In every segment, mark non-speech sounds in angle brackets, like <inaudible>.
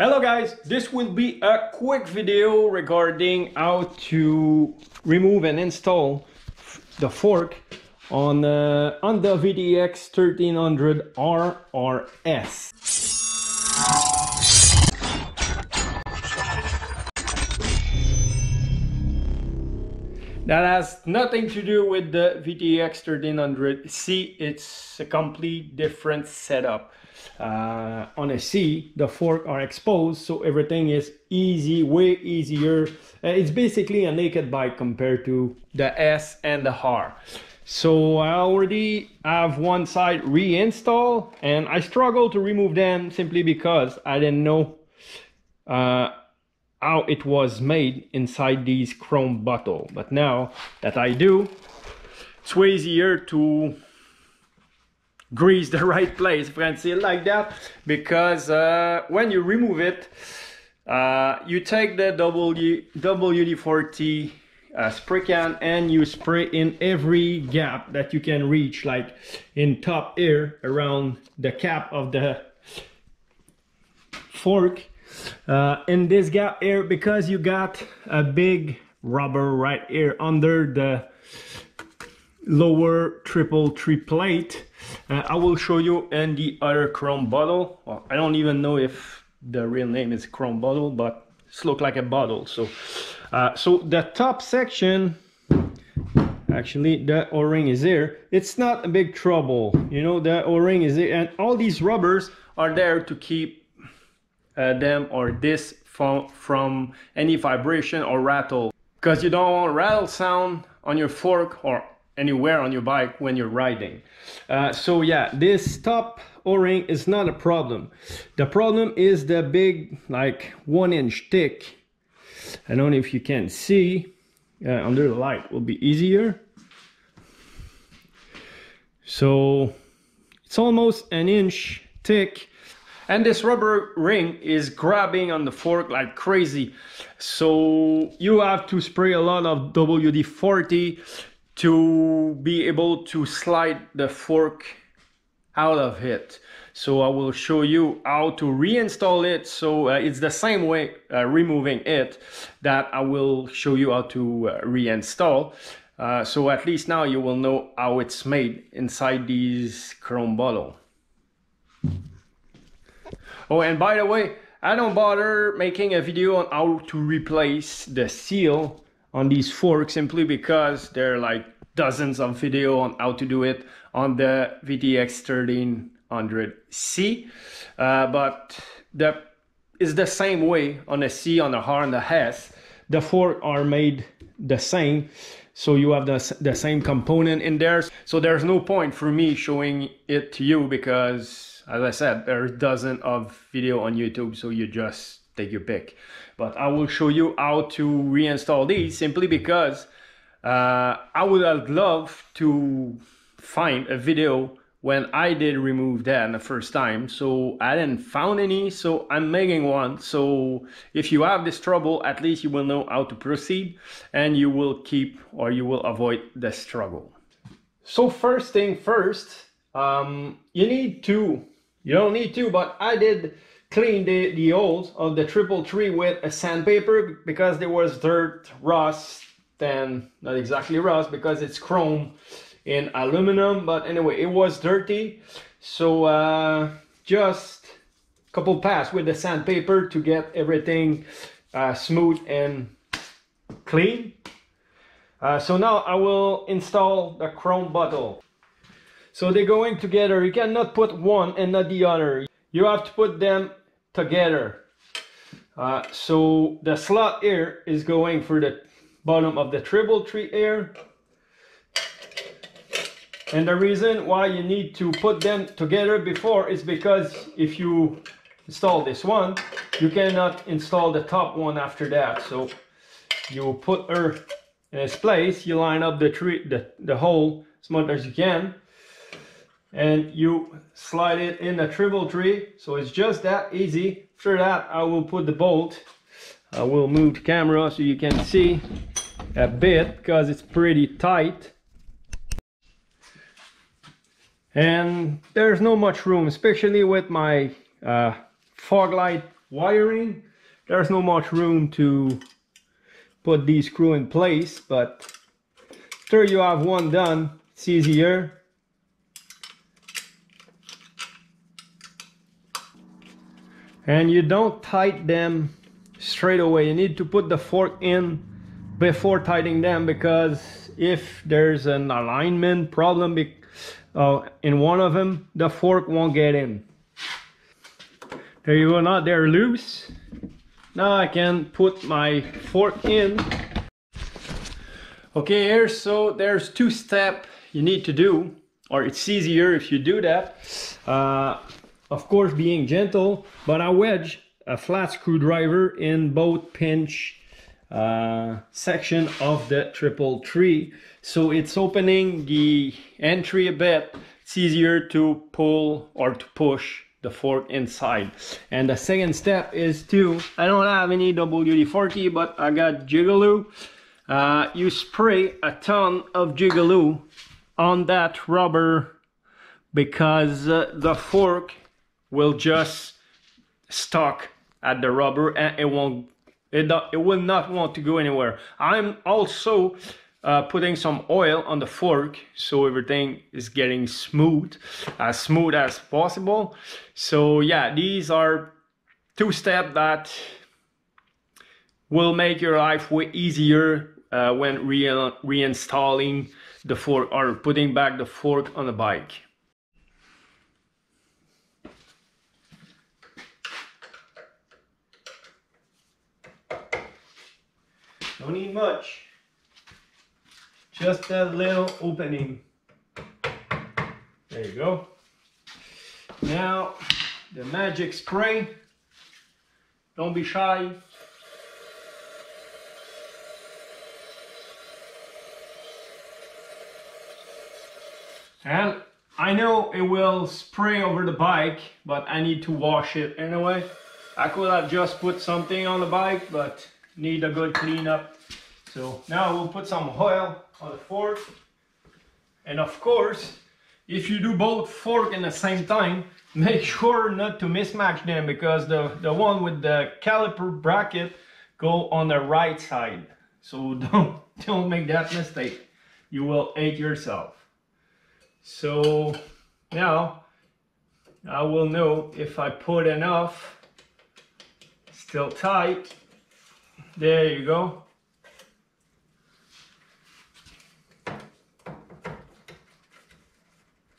Hello guys, this will be a quick video regarding how to remove and install the fork on, uh, on the VTX 1300 RRS. That has nothing to do with the VTX 1300 C. It's a complete different setup. Uh, on a C, the fork are exposed, so everything is easy, way easier. Uh, it's basically a naked bike compared to the S and the R. So I already have one side reinstalled and I struggle to remove them simply because I didn't know uh, how it was made inside these chrome bottle. But now that I do, it's way easier to grease the <laughs> right place, if I can say it like that, because uh, when you remove it, uh, you take the w, WD-40 uh, spray can and you spray in every gap that you can reach, like in top here around the cap of the fork uh, in this gap here because you got a big rubber right here under the lower triple tree plate uh, I will show you in the other chrome bottle. Well, I don't even know if the real name is chrome bottle but it's look like a bottle. So uh, so the top section actually the o-ring is there it's not a big trouble you know the o-ring is there and all these rubbers are there to keep uh, them or this from, from any vibration or rattle because you don't want rattle sound on your fork or anywhere on your bike when you're riding. Uh, so yeah, this top o-ring is not a problem. The problem is the big like one inch thick. I don't know if you can see uh, under the light will be easier. So it's almost an inch thick and this rubber ring is grabbing on the fork like crazy. So you have to spray a lot of WD-40 to be able to slide the fork out of it. So I will show you how to reinstall it. So uh, it's the same way uh, removing it that I will show you how to uh, reinstall. Uh, so at least now you will know how it's made inside these chrome bottle Oh, and by the way, I don't bother making a video on how to replace the seal on these forks simply because there are like dozens of video on how to do it on the VTX 1300C. Uh, but the is the same way on a C, on a R, and the S. The four are made the same. So you have the, the same component in there. So there's no point for me showing it to you because as I said, there are dozens of video on YouTube, so you just take your pick. But I will show you how to reinstall these simply because uh, I would have loved to find a video when I did remove that the first time. So I didn't found any, so I'm making one. So if you have this trouble, at least you will know how to proceed and you will keep or you will avoid the struggle. So first thing first, um, you need to you don't need to, but I did clean the, the holes of the triple tree with a sandpaper because there was dirt, rust, and not exactly rust because it's chrome in aluminum, but anyway, it was dirty. So uh, just a couple pass with the sandpaper to get everything uh, smooth and clean. Uh, so now I will install the chrome bottle. So they're going together. You cannot put one and not the other. You have to put them together. Uh, so the slot here is going for the bottom of the triple tree here. And the reason why you need to put them together before is because if you install this one, you cannot install the top one after that. So you put her in its place, you line up the tree, the, the hole as much as you can and you slide it in a triple tree. So it's just that easy. After that I will put the bolt. I will move the camera so you can see a bit because it's pretty tight and there's no much room especially with my uh, fog light wiring. There's no much room to put these screw in place, but after you have one done, it's easier. And you don't tighten them straight away. You need to put the fork in before tightening them because if there's an alignment problem uh, in one of them, the fork won't get in. There you go, now they're loose. Now I can put my fork in. Okay, here, so there's two step you need to do, or it's easier if you do that. Uh, of course, being gentle, but I wedge a flat screwdriver in both pinch uh, section of the triple tree. So it's opening the entry a bit. It's easier to pull or to push the fork inside. And the second step is to, I don't have any WD-40, but I got Jigaloo. Uh, you spray a ton of Jigaloo on that rubber because uh, the fork will just stuck at the rubber and it won't it, it will not want to go anywhere. I'm also uh, putting some oil on the fork so everything is getting smooth as smooth as possible. So yeah these are two steps that will make your life way easier uh, when re reinstalling the fork or putting back the fork on the bike Don't need much. Just that little opening. There you go. Now, the magic spray. Don't be shy. And I know it will spray over the bike, but I need to wash it anyway. I could have just put something on the bike, but need a good cleanup. So now we'll put some oil on the fork. And of course, if you do both fork in the same time, make <laughs> sure not to mismatch them because the, the one with the caliper bracket go on the right side. So <laughs> don't, don't make that mistake. You will hate yourself. So now I will know if I put enough still tight there you go.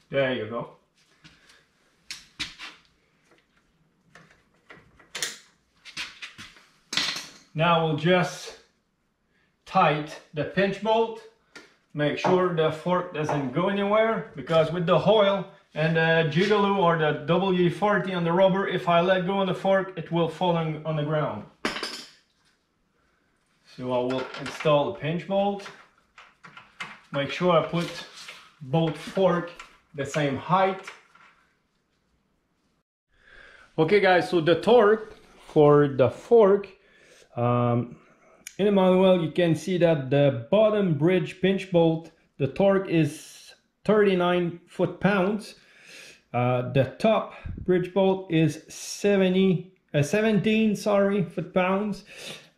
There you go. Now we'll just tight the pinch bolt. Make sure the fork doesn't go anywhere because with the oil and the jigaloo or the WD-40 on the rubber, if I let go on the fork, it will fall on, on the ground. So I will install the pinch bolt. Make sure I put both fork the same height. Okay guys, so the torque for the fork, um, in the manual you can see that the bottom bridge pinch bolt, the torque is 39 foot-pounds. Uh, the top bridge bolt is 70, uh, 17 sorry foot-pounds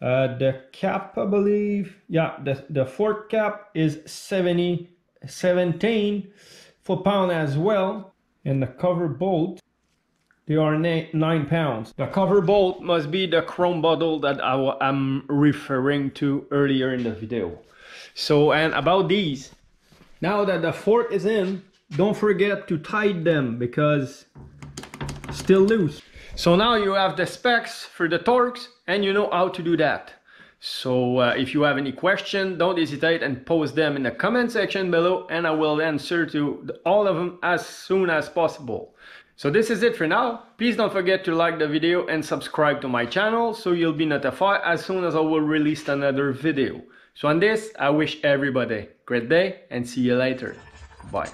uh, the cap, I believe, yeah, the, the fork cap is 70, 17 foot pound as well. And the cover bolt, they are nine pounds. The cover bolt must be the chrome bottle that I am referring to earlier in the video. So, and about these, now that the fork is in, don't forget to tighten them because still loose. So now you have the specs for the torques and you know how to do that. So uh, if you have any question, don't hesitate and post them in the comment section below and I will answer to all of them as soon as possible. So this is it for now. Please don't forget to like the video and subscribe to my channel so you'll be notified as soon as I will release another video. So on this, I wish everybody great day and see you later. Bye.